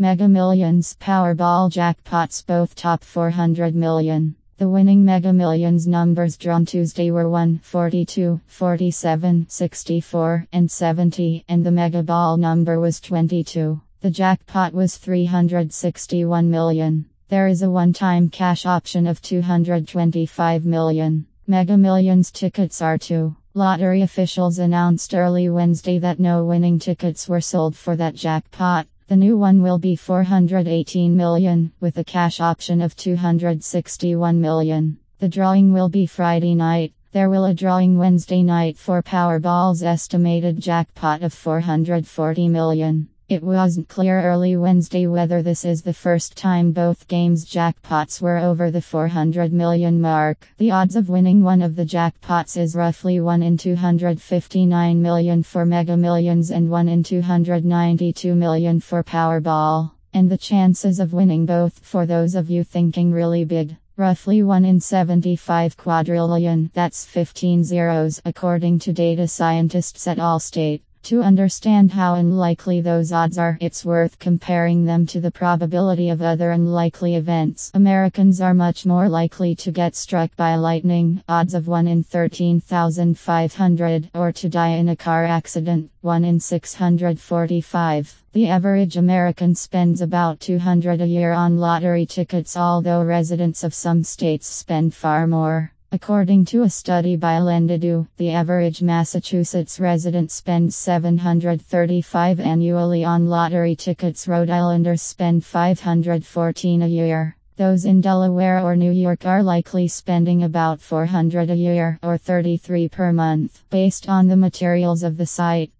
Mega Millions Powerball jackpots both top 400 million. The winning Mega Millions numbers drawn Tuesday were 1, 42, 47, 64, and 70, and the Mega Ball number was 22. The jackpot was 361 million. There is a one time cash option of 225 million. Mega Millions tickets are 2. Lottery officials announced early Wednesday that no winning tickets were sold for that jackpot. The new one will be 418 million, with a cash option of 261 million. The drawing will be Friday night. There will a drawing Wednesday night for Powerball's estimated jackpot of 440 million. It wasn't clear early Wednesday whether this is the first time both games' jackpots were over the 400 million mark. The odds of winning one of the jackpots is roughly 1 in 259 million for Mega Millions and 1 in 292 million for Powerball. And the chances of winning both for those of you thinking really big. Roughly 1 in 75 quadrillion, that's 15 zeros, according to data scientists at Allstate. To understand how unlikely those odds are, it's worth comparing them to the probability of other unlikely events. Americans are much more likely to get struck by lightning, odds of 1 in 13,500, or to die in a car accident, 1 in 645. The average American spends about 200 a year on lottery tickets, although residents of some states spend far more. According to a study by LendEDU, the average Massachusetts resident spends 735 annually on lottery tickets. Rhode Islanders spend 514 a year. Those in Delaware or New York are likely spending about 400 a year or 33 per month. Based on the materials of the site,